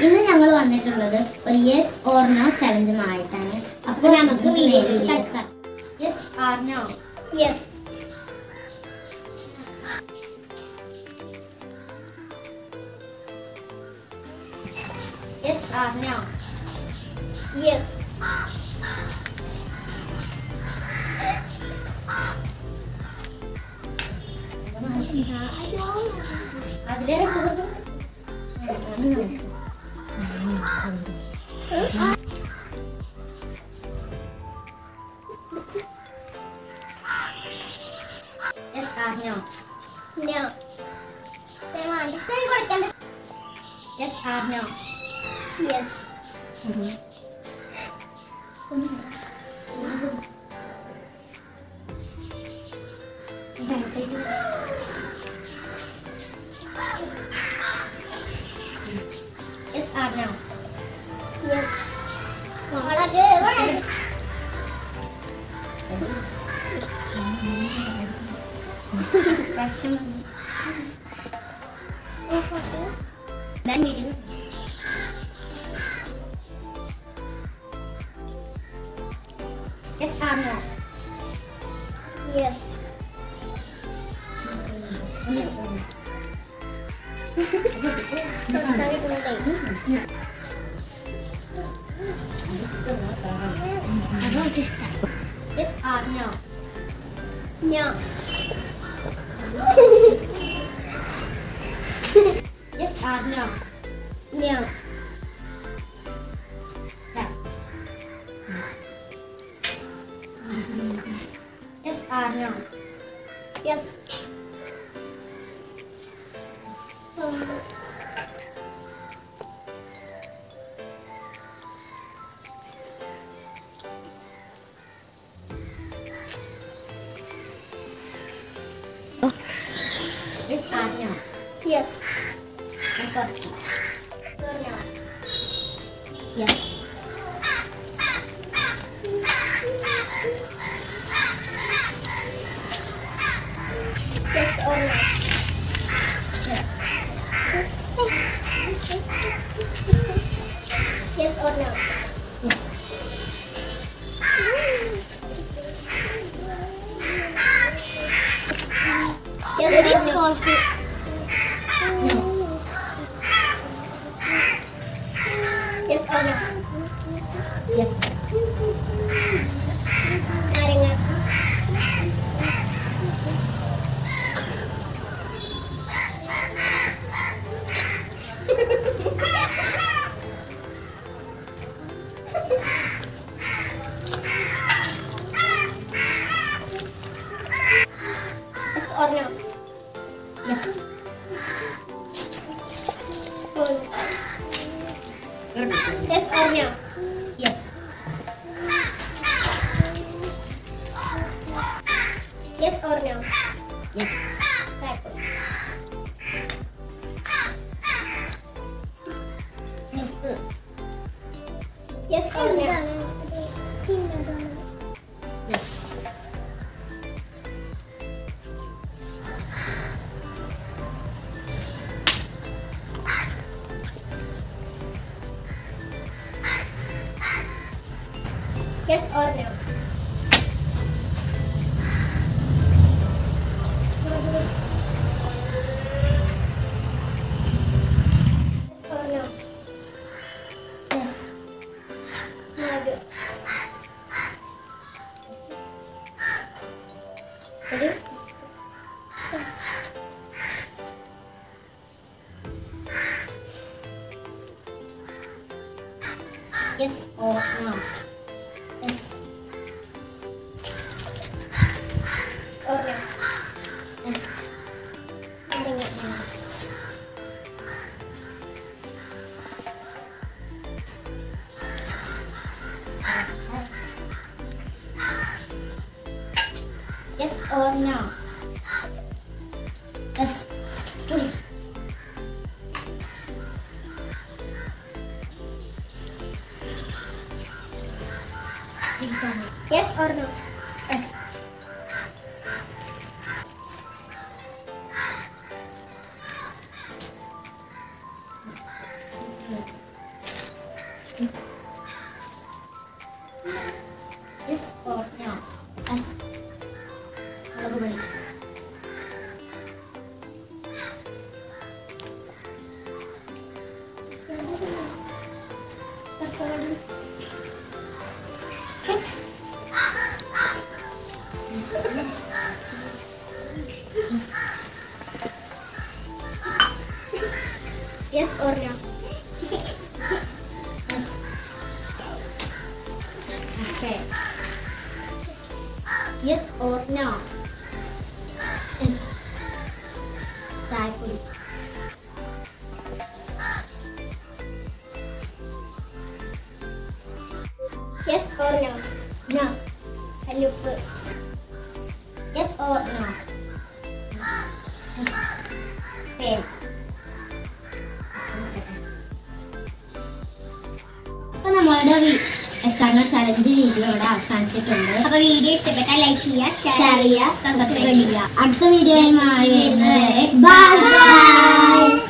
ഇന്ന് ഞങ്ങൾ വന്നിട്ടുള്ളത് ഒരു യെസ് ഓർ നോ ചലഞ്ചുമായിട്ടാണ് അപ്പോൾ നമുക്ക് yes or no yes yes or no yes അതിലേറെ കുറച്ച് Yes or no? No. Yes or no? Yes. Yes Expression. Then you do. Yes or no? Yes. Yes or no? No. Yes uh, or no? No. Yes or no? Yes. Yes Yes. Angkot. Yes or no? Yes. Yes or no? Yes. Yes or no? Or no? Yes. Yes or no? Yes. Yes or no? Yes. Yes or no? Yes or no? now. Let's do it. Yes or no? Yes. Yes or no? Yes or no? yes. Okay. Yes or no? കല്ലുപ്പ്. Yes or no? Yes. പേര് അപ്പൊ നമ്മളുടെ എസ്ആർനോ challenge video ഇവിടെ അവസാനിച്ചിട്ടുണ്ട്. അപ്പൊ video ഇഷ്ടപ്പെട്ട like ചെയ്യുക share ചെയ്യുക subscribe ചെയ്യുക. അടുത്ത വീഡിയോയുമായി വരുന്നത് വരെ. ബൈ